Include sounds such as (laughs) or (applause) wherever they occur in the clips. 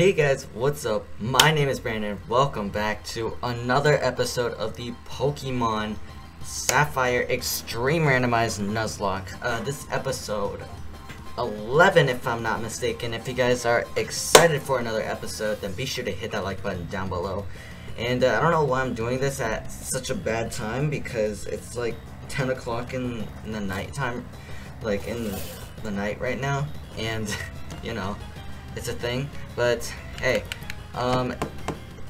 Hey guys, what's up? My name is Brandon. Welcome back to another episode of the Pokemon Sapphire Extreme Randomized Nuzlocke. Uh, this episode 11 if I'm not mistaken. If you guys are excited for another episode, then be sure to hit that like button down below. And uh, I don't know why I'm doing this at such a bad time because it's like 10 o'clock in, in the night time, like in the night right now. And, (laughs) you know, it's a thing. But, hey, um,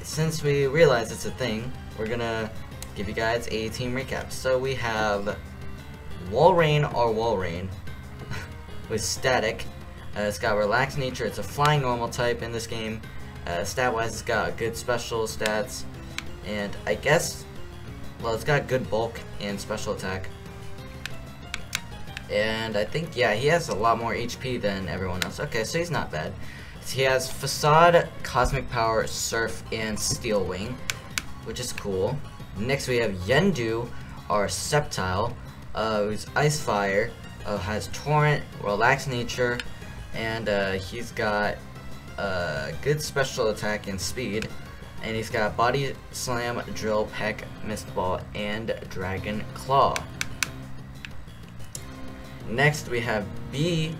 since we realize it's a thing, we're gonna give you guys a team recap. So we have Walrein or Walrein (laughs) with Static. Uh, it's got Relaxed Nature. It's a flying normal type in this game. Uh, Stat-wise, it's got good special stats. And I guess, well, it's got good bulk and special attack. And I think, yeah, he has a lot more HP than everyone else. Okay, so he's not bad. He has Facade, Cosmic Power, Surf, and Steel Wing, which is cool. Next we have Yendu, our Sceptile, uh, who's Ice Fire, uh, has Torrent, Relaxed Nature, and uh, he's got uh, good special attack and speed. And he's got Body Slam, Drill, Peck, Mist Ball, and Dragon Claw. Next we have B,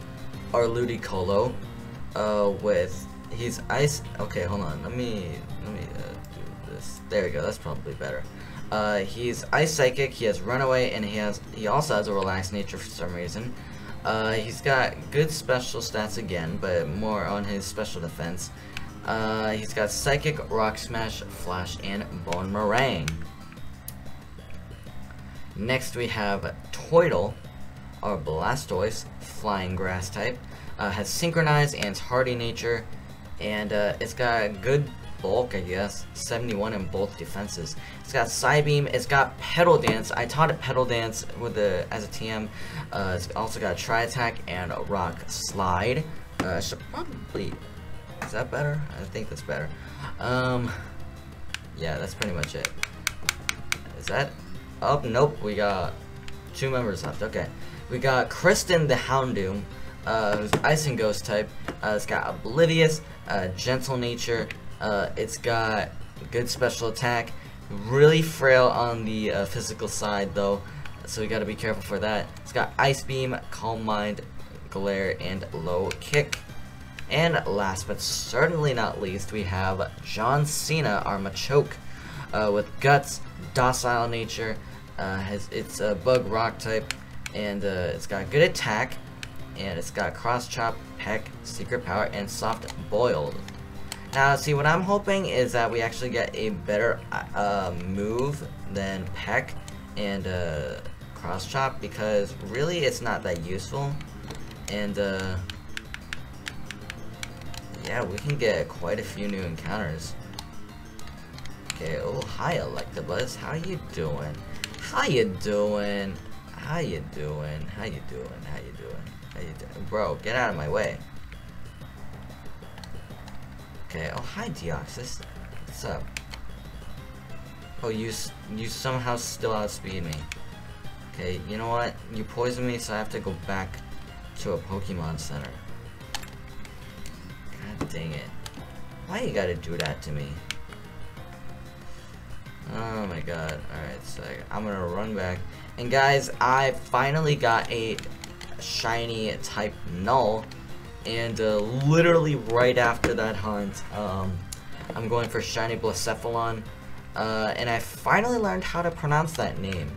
our Ludicolo, uh, with he's ice. Okay, hold on. Let me let me uh, do this. There we go. That's probably better. Uh, he's ice psychic. He has runaway, and he has he also has a relaxed nature for some reason. Uh, he's got good special stats again, but more on his special defense. Uh, he's got psychic, rock smash, flash, and Bonemerang. Next we have Toytle, our Blastoise, flying grass type. Uh, has synchronized and it's hardy nature, and uh, it's got good bulk, I guess. 71 in both defenses. It's got Psybeam. It's got Petal Dance. I taught it Petal Dance with the as a TM. Uh, it's also got Tri Attack and Rock Slide. Uh, should probably is that better? I think that's better. Um, yeah, that's pretty much it. Is that up? Nope. We got two members left. Okay, we got Kristen the Houndoom uh, Ice and Ghost type. Uh, it's got Oblivious, uh, Gentle Nature. Uh, it's got good special attack. Really frail on the uh, physical side though, so you gotta be careful for that. It's got Ice Beam, Calm Mind, Glare, and Low Kick. And last but certainly not least, we have John Cena, our Machoke, uh, with Guts, Docile Nature. has it's a Bug Rock type, and it's got good attack and it's got cross chop, peck, secret power, and soft boiled. Now, see, what I'm hoping is that we actually get a better uh, move than peck and uh, cross chop because really it's not that useful. And uh, yeah, we can get quite a few new encounters. Okay, oh hi Electabuzz, how you doing? How you doing? How you doing? How you doing? How you doing? How you doing? Bro, get out of my way. Okay, oh hi Deoxys. What's up? Oh, you you somehow still outspeed me. Okay, you know what? You poisoned me, so I have to go back to a Pokemon Center. God dang it. Why you gotta do that to me? Oh my god. Alright, so I'm gonna run back. And guys, I finally got a shiny type null. And uh, literally right after that hunt, um, I'm going for shiny Blacephalon. Uh, and I finally learned how to pronounce that name.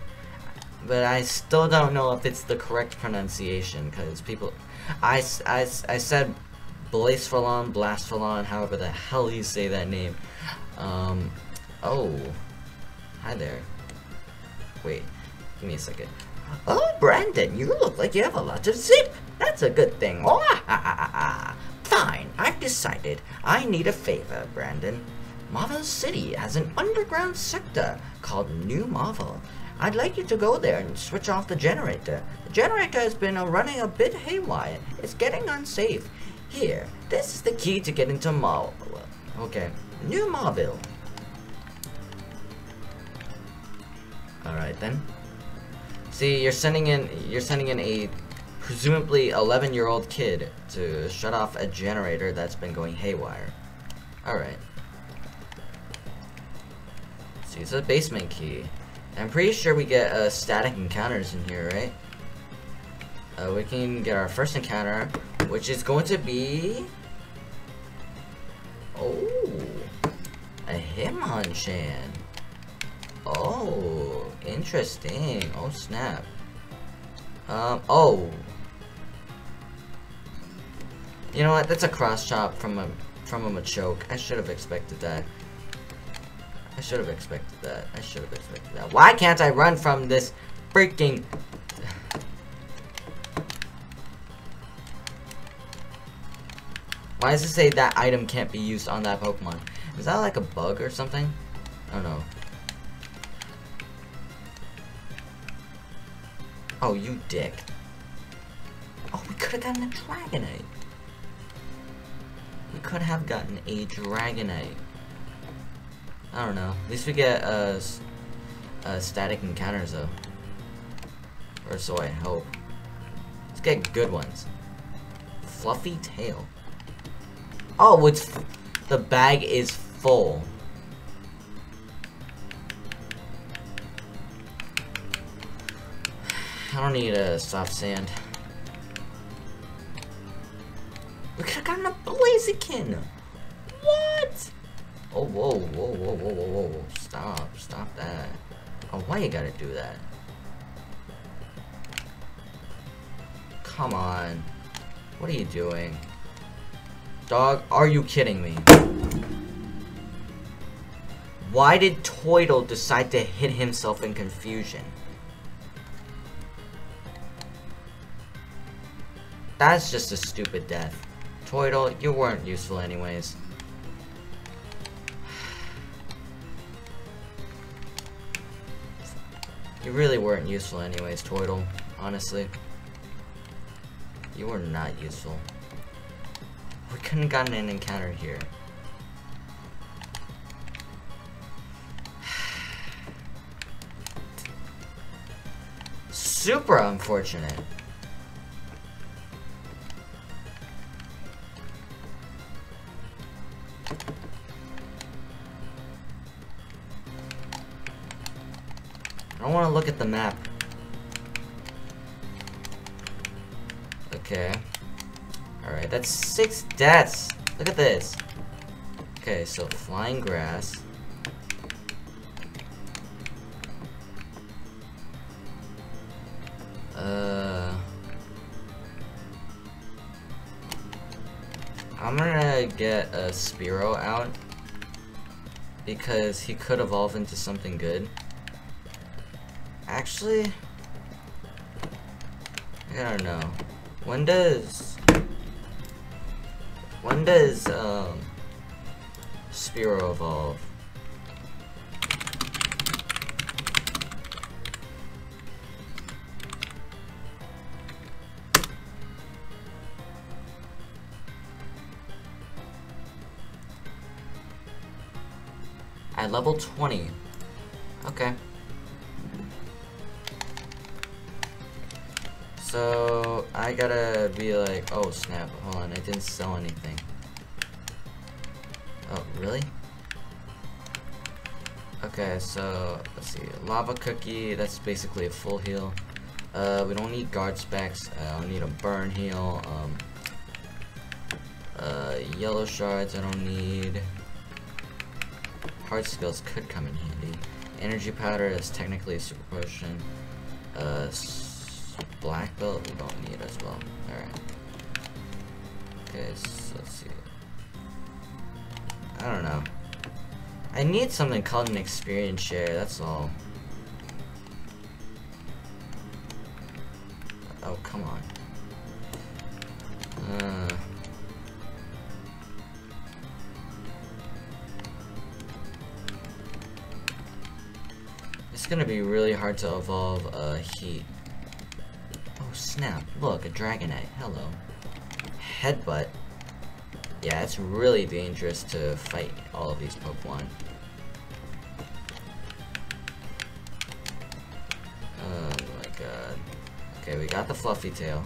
But I still don't know if it's the correct pronunciation, because people... I, I, I said Blastphalon, Blastphalon, however the hell you say that name. Um, oh. Hi there. Wait, give me a second. Oh, Brandon, you look like you have a lot of zip. That's a good thing. Oh, ah, ah, ah, Fine, I've decided. I need a favor, Brandon. Mauville City has an underground sector called New Mauville. I'd like you to go there and switch off the generator. The generator has been uh, running a bit haywire. It's getting unsafe. Here, this is the key to get into Mauville. Okay, New Mauville. Alright then. See, you're sending in you're sending in a presumably 11 year old kid to shut off a generator that's been going haywire. Alright. See, use the basement key. I'm pretty sure we get uh, static encounters in here, right? Uh, we can get our first encounter, which is going to be... Oh, a Hitmonchan. Oh, interesting. Oh, snap. Um, oh. You know what? That's a cross chop from a from a Machoke. I should have expected that. I should have expected that. I should have expected that. Why can't I run from this freaking... Why does it say that item can't be used on that Pokemon? Is that like a bug or something? I don't know. Oh, you dick. Oh, we could have gotten a Dragonite. We could have gotten a Dragonite. I don't know. At least we get uh, uh, static encounters though. Or so I hope. Let's get good ones. Fluffy tail. Oh, it's the bag is full. I don't need a soft sand. Could have gotten a Blaziken. What? Oh, whoa, whoa, whoa, whoa, whoa, whoa. Stop, stop that. Oh, why you gotta do that? Come on. What are you doing? Dog, are you kidding me? Why did Toytle decide to hit himself in confusion? That's just a stupid death. Toytle, you weren't useful anyways. You really weren't useful anyways, Toytle. Honestly. You were not useful. We couldn't gotten an encounter here. (sighs) Super unfortunate. Want to look at the map. Okay. Alright, that's six deaths. Look at this. Okay, so flying grass. Uh... I'm gonna get a Spiro out because he could evolve into something good. Actually, I don't know. When does when does um Spiro evolve? At level 20. Okay. So, I gotta be like, oh snap, hold on, I didn't sell anything. Oh, really? Okay, so, let's see, Lava Cookie, that's basically a full heal. Uh, we don't need guard specs, I don't need a burn heal, um, uh, yellow shards I don't need. Heart Scale could come in handy. Energy powder is technically a super potion. Uh, black belt we don't need as well. Alright. Okay, so let's see. I don't know. I need something called an experience share, that's all. Oh, come on. Uh... It's gonna be really hard to evolve a uh, heat snap. Look, a Dragonite. Hello. Headbutt. Yeah, it's really dangerous to fight all of these Pokemon. Oh my god. Okay, we got the Fluffy Tail.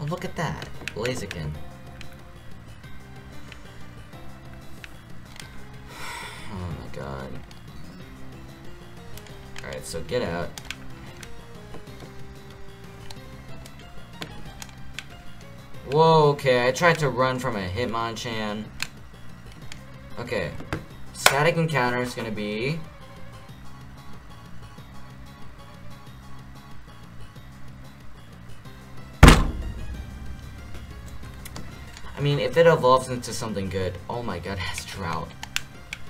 Oh, look at that. Blaziken. (sighs) Oh my god. Alright, so get out. Whoa, okay, I tried to run from a Hitmonchan. Okay. Static encounter is gonna be... I mean, if it evolves into something good... Oh my god, it has Drought.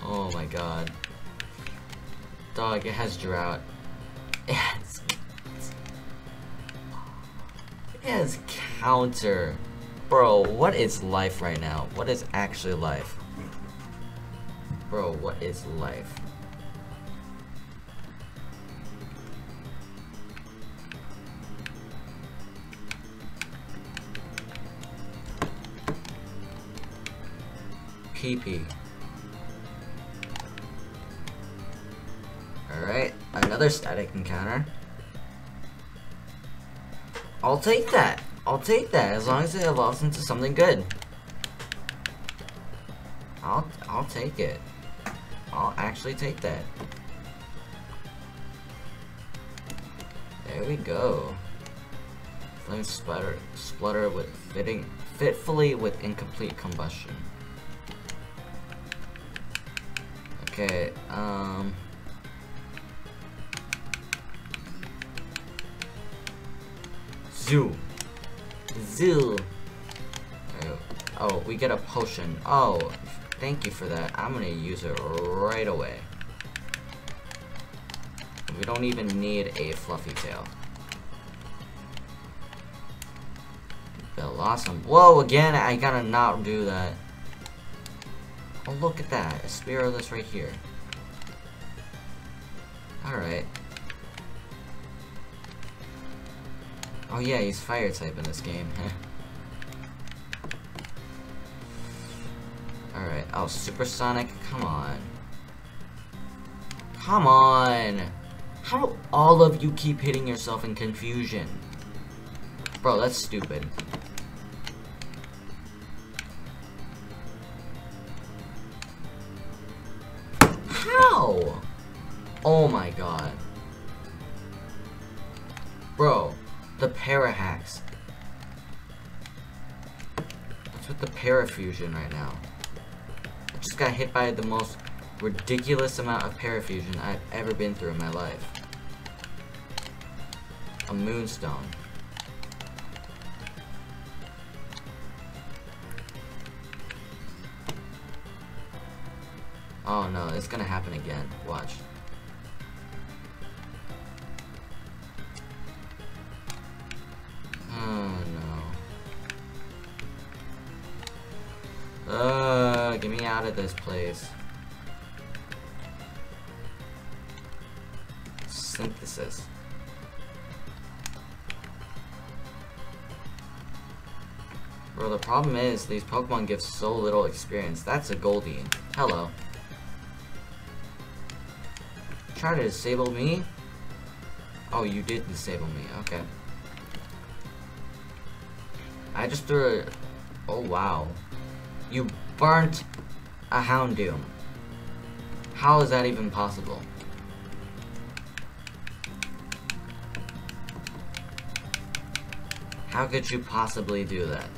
Oh my god. Dog, it has Drought. It has... It has Counter. Bro, what is life right now? What is actually life? Bro, what is life? PP. Alright, another static encounter. I'll take that. I'll take that as long as it evolves into something good. I'll I'll take it. I'll actually take that. There we go. Flame sputter splutter with fitting fitfully with incomplete combustion. Okay, um Zoo. Zoo. Oh, we get a potion. Oh, thank you for that. I'm gonna use it right away. We don't even need a fluffy tail. Awesome. Whoa, again, I gotta not do that. Oh, look at that. A right here. Alright. Oh yeah, he's fire type in this game. (laughs) Alright. Oh, Supersonic? Come on. Come on! How do all of you keep hitting yourself in confusion? Bro, that's stupid. How? Oh my god. Bro, the Parahacks. What's with the Parafusion right now? I just got hit by the most ridiculous amount of Parafusion I've ever been through in my life. A Moonstone. Oh no, it's gonna happen again. Watch. Out of this place. Synthesis. Bro, the problem is, these Pokemon give so little experience. That's a Goldie. Hello. Try to disable me? Oh, you did disable me. Okay. I just threw a... Oh, wow. You burnt a Houndoom. How is that even possible? How could you possibly do that?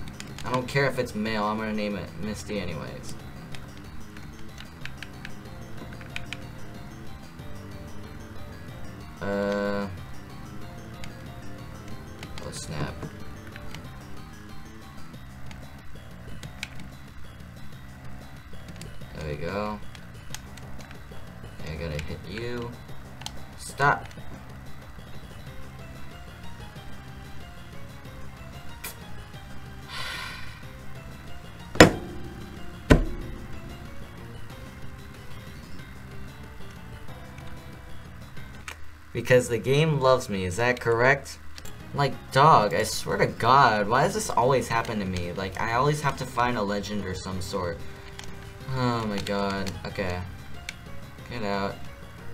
I don't care if it's male, I'm gonna name it Misty anyways. Uh... Because the game loves me, is that correct? Like, dog, I swear to god, why does this always happen to me? Like, I always have to find a legend or some sort. Oh my god. Okay. Get out.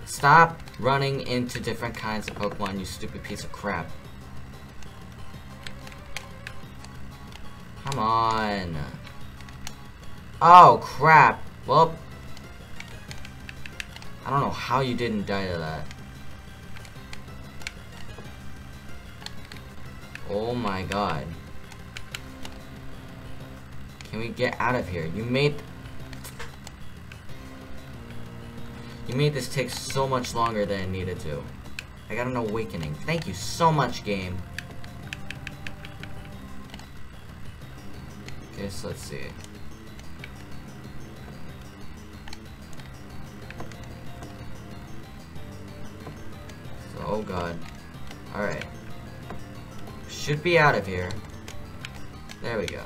Stop running into different kinds of Pokemon, you stupid piece of crap. Come on. Oh, crap. Well. I don't know how you didn't die to that. Oh my god. Can we get out of here? You made... You made this take so much longer than it needed to. I got an awakening. Thank you so much, game. Okay, so let's see. So, oh god. Alright. Should be out of here. There we go.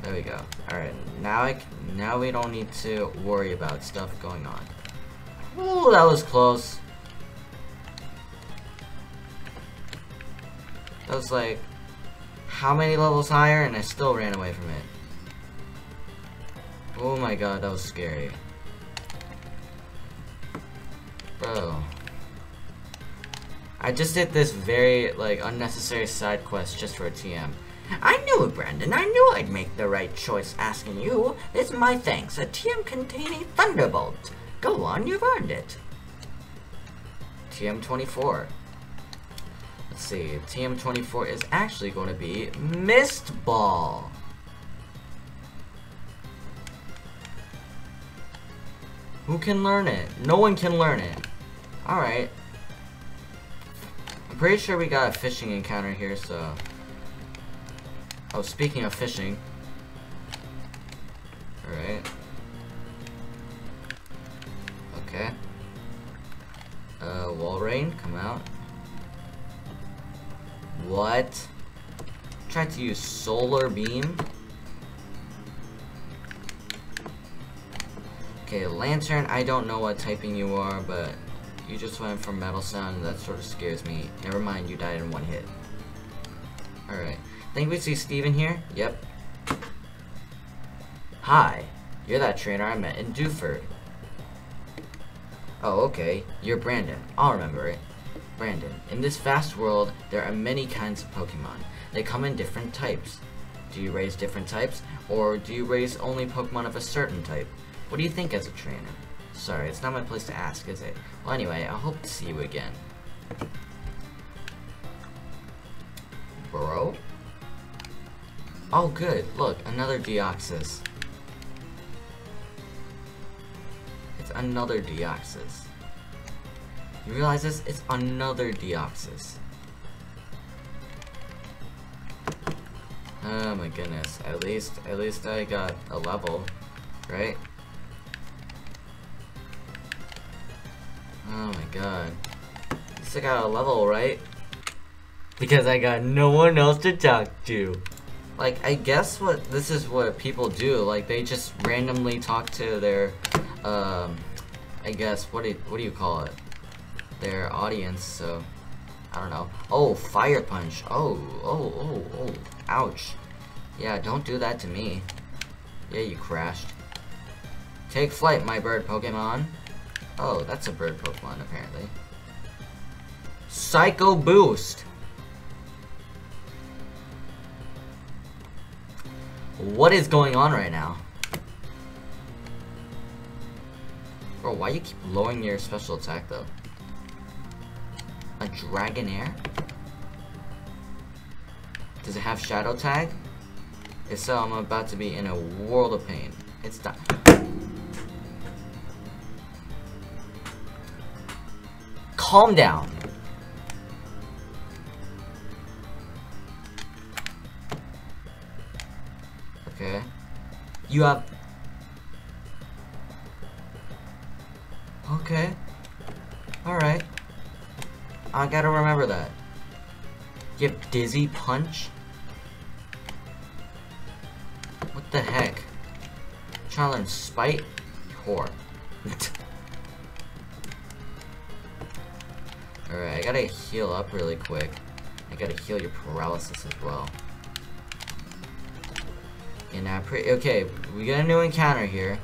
There we go. Alright, now I now we don't need to worry about stuff going on. Oh, that was close. That was like how many levels higher and I still ran away from it. Oh my god, that was scary. I just did this very, like, unnecessary side quest just for a TM. I knew it, Brandon. I knew I'd make the right choice asking you. It's my thanks. A TM containing Thunderbolt. Go on, you've earned it. TM24. Let's see. TM24 is actually going to be Mist Ball. Who can learn it? No one can learn it. Alright. I'm pretty sure we got a fishing encounter here, so... Oh, speaking of fishing. Alright. Okay. Uh, Walrein, come out. What? Tried to use solar beam? Okay, Lanturn, I don't know what typing you are, but you just went for Metal Sound, that sort of scares me. Never mind, you died in one hit. Alright. Think we see Steven here? Yep. Hi. You're that trainer I met in Dewford. Oh, okay. You're Brandon. I'll remember it. Brandon, in this vast world, there are many kinds of Pokemon. They come in different types. Do you raise different types, or do you raise only Pokemon of a certain type? What do you think as a trainer? Sorry, it's not my place to ask, is it? Well, anyway, I hope to see you again. Bro? Oh, good. Look, another Deoxys. It's another Deoxys. You realize this? It's another Deoxys. Oh my goodness. At least, at least I got a level, right? Oh my god. Still got a level, right? Because I got no one else to talk to. Like, I guess what this is what people do. Like, they just randomly talk to their, um, I guess, what do you, what do you call it? Their audience, so, I don't know. Oh, fire punch. Oh, oh, oh, oh, ouch. Yeah, don't do that to me. Yeah, you crashed. Take flight, my bird Pokemon. Oh, that's a bird Pokemon, apparently. Psycho Boost! What is going on right now? Bro, why you keep lowering your special attack, though? A Dragonair? Does it have Shadow Tag? If so, I'm about to be in a world of pain. It's done. Calm down. Okay. You have... Okay. Alright. I gotta remember that. You have Dizzy Punch? What the heck? Learn Spite? Whore. (laughs) gotta heal up really quick. I gotta heal your paralysis as well. Okay, now uh, pretty okay, we got a new encounter here.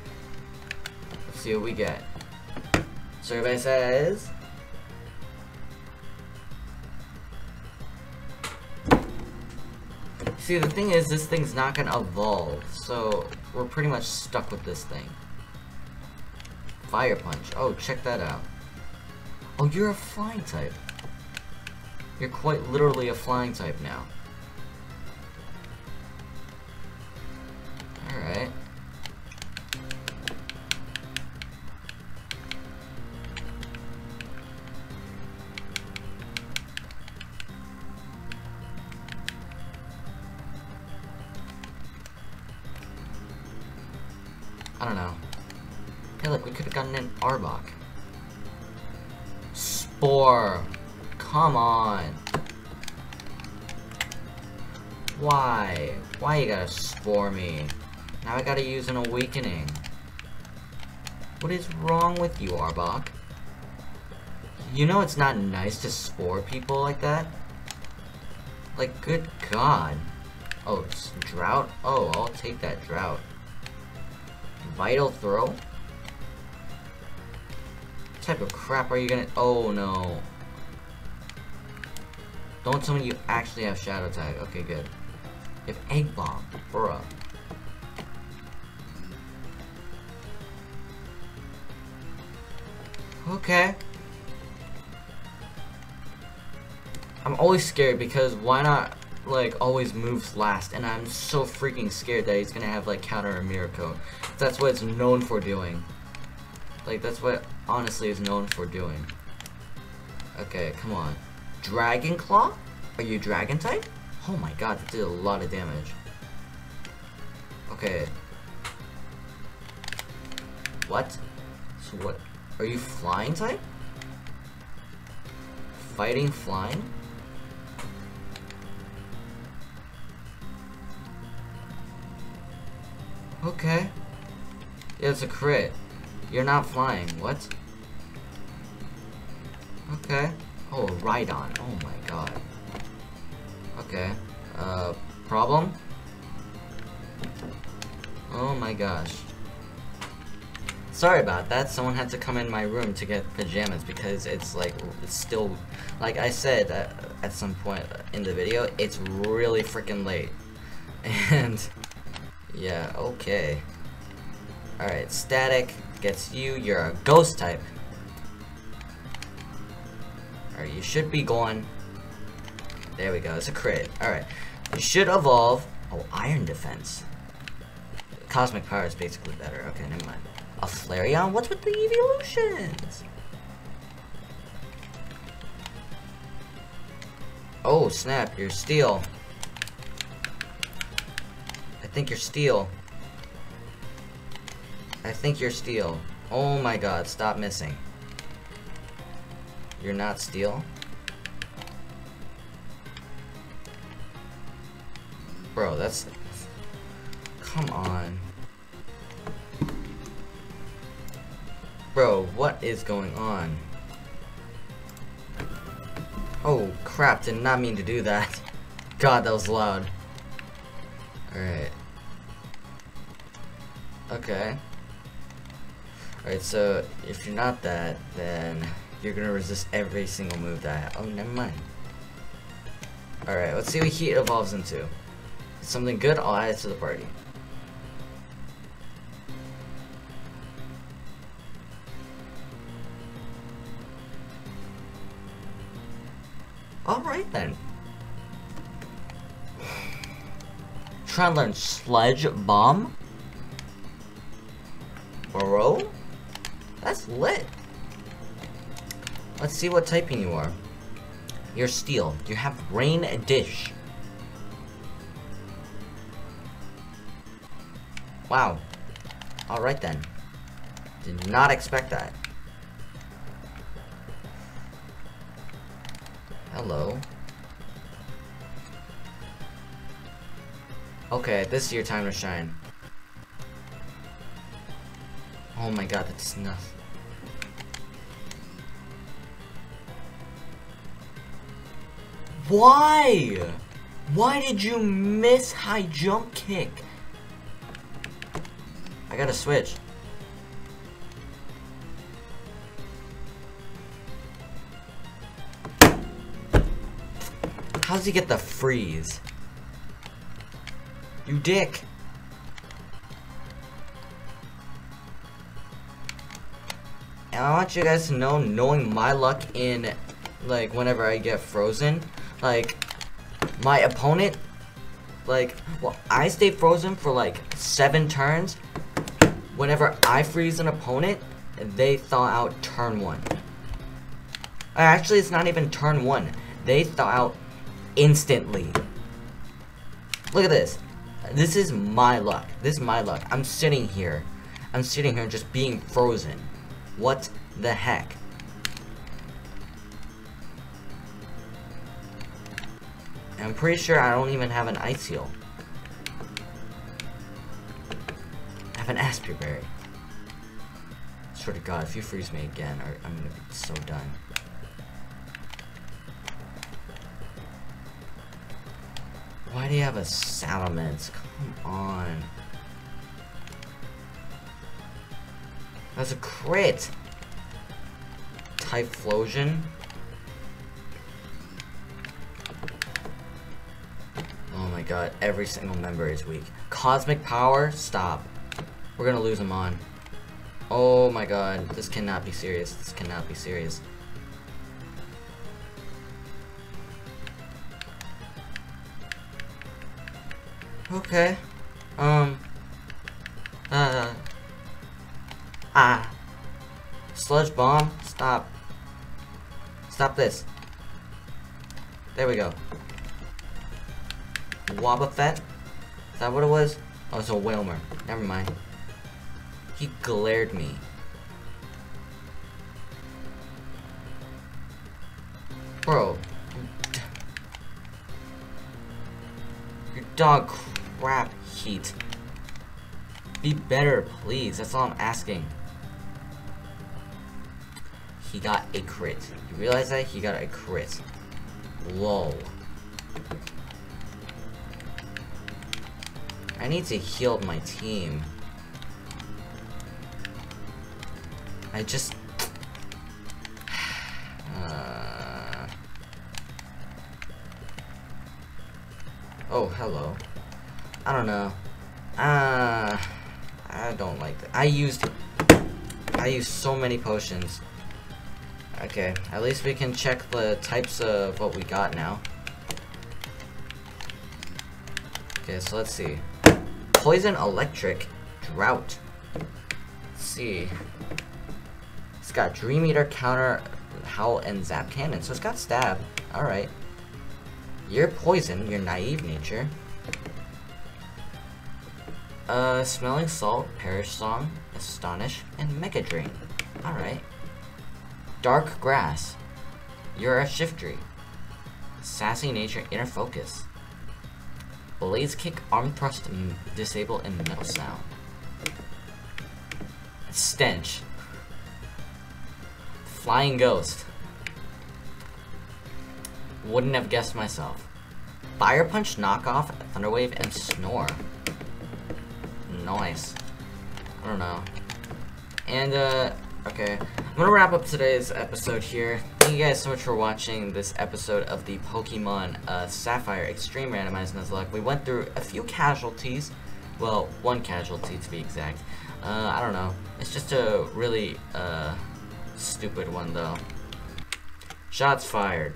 Let's see what we get. Survey says See the thing is this thing's not gonna evolve, so we're pretty much stuck with this thing. Fire Punch. Oh, check that out. Oh, you're a flying type. You're quite literally a flying type now. Alright. Why you gotta spore me? Now I gotta use an awakening. What is wrong with you, Arbok? You know it's not nice to spore people like that? Like, good god. Oh, drought? Oh, I'll take that drought. Vital throw? What type of crap are you gonna- Oh no. Don't tell me you actually have Shadow Tag. Okay, good. Have Egg Bomb. Bruh. Okay. I'm always scared because why not like always moves last and I'm so freaking scared that he's gonna have like counter a Miracle. That's what it's known for doing. Like that's what honestly is known for doing. Okay, come on. Dragon Claw? Are you Dragon type? Oh my god, that did a lot of damage. Okay. What? So what? Are you flying type? Fighting flying? Okay. Yeah, it's a crit. You're not flying. What? Okay. Oh, Rhydon. Oh my god. Okay. Uh, problem? Oh my gosh. Sorry about that. Someone had to come in my room to get pajamas because it's like, it's still, like I said uh, at some point in the video, it's really freaking late. (laughs) And, yeah, okay. Alright, static gets you. You're a ghost type. Alright, you should be going. There we go. It's a crit. Alright. You should evolve. Oh, iron defense. Cosmic power is basically better. Okay, never mind. A Flareon? What's with the evolutions? Oh, snap. You're steel. I think you're steel. I think you're steel. Oh my god, stop missing. You're not steel? Bro, that's... Come on. Bro, what is going on? Oh, crap, did not mean to do that. (laughs) God, that was loud. Alright. Okay. Alright, so if you're not that, then you're gonna resist every single move that I have. Oh, never mind. Alright, let's see what he evolves into. Something good, I'll add it to the party. Alright then. Try and learn Sludge Bomb? Bro? That's lit. Let's see what typing you are. You're steel. You have rain and dish. Wow. Alright then. Did not expect that. Hello. Okay, this is your time to shine. Oh my god, that's enough. Why? Why did you miss high jump kick? I gotta switch. How does he get the freeze? You dick! And I want you guys to know, knowing my luck in, like, whenever I get frozen, like, my opponent, like, well, I stay frozen for, like, seven turns, Whenever I freeze an opponent, they thaw out turn one. Uh, actually, it's not even turn one. They thaw out instantly. Look at this. This is my luck. This is my luck. I'm sitting here. I'm sitting here just being frozen. What the heck? I'm pretty sure I don't even have an ice heal. Have an Aspear Berry. Swear to God, if you freeze me again, I'm gonna be so done. Why do you have a Salamence? Come on. That's a crit! Typhlosion? Oh my god, every single member is weak. Cosmic Power? Stop. We're gonna lose him on. Oh my god, this cannot be serious. This cannot be serious. Okay. Um. Uh. Ah. Sludge bomb. Stop. Stop this. There we go. Wobbuffet? Is that what it was? Oh, it's a Wailmer. Never mind. He glared me. Bro. Your dog crap heat. Be better, please. That's all I'm asking. He got a crit. You realize that? He got a crit. Lol. I need to heal my team. I just... Uh... Oh, hello. I don't know. Uh, I don't like that. I used... I used so many potions. Okay, at least we can check the types of what we got now. Okay, so let's see. Poison, Electric, Drought. Let's see. It's got Dream Eater, Counter, Howl, and Zap Cannon. So it's got Stab. Alright. You're Poison, your naive nature. Uh, Smelling Salt, Perish Song, Astonish, and Mega Drain. Alright. Dark Grass. You're a Shiftry. Sassy Nature, Inner Focus. Blaze Kick, Arm Thrust, Disable, and Metal Sound. Stench. Flying Ghost. Wouldn't have guessed myself. Fire Punch, Knockoff, Thunderwave, and Snore. Nice. I don't know. And, uh, Okay, I'm gonna wrap up today's episode here. Thank you guys so much for watching this episode of the Pokemon uh, Sapphire Extreme Randomized Nuzlocke. We went through a few casualties. Well, one casualty to be exact. Uh, I don't know. It's just a really uh, stupid one though. Shots fired.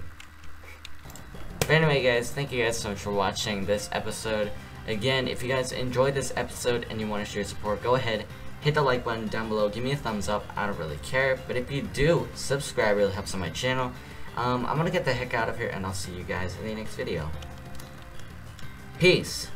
But anyway guys, thank you guys so much for watching this episode. Again, if you guys enjoyed this episode and you want to show your support, go ahead hit the like button down below, give me a thumbs up, I don't really care, but if you do, subscribe really helps on my channel. Um, I'm gonna get the heck out of here, and I'll see you guys in the next video. Peace!